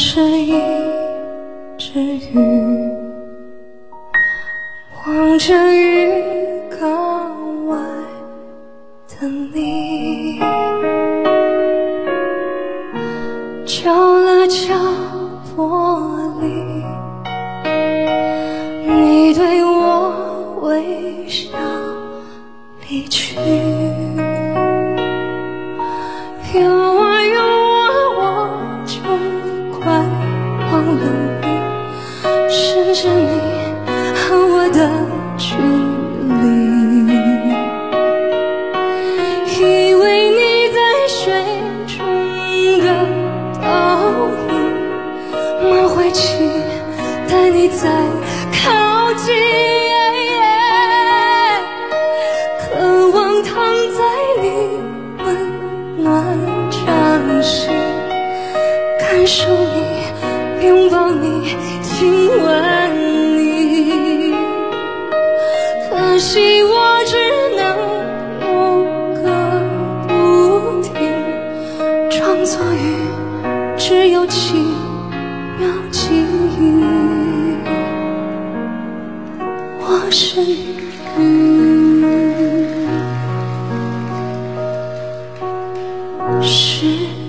是一只鱼，望着鱼缸外的你，敲了敲玻璃，你对我微笑离去。是，你和我的距离。以为你在水中的倒影，梦会期待你再靠近。渴望躺在你温暖掌心，感受你，拥抱你，可惜我只能游个不停，装作鱼，只有七秒记忆。我是雨，是。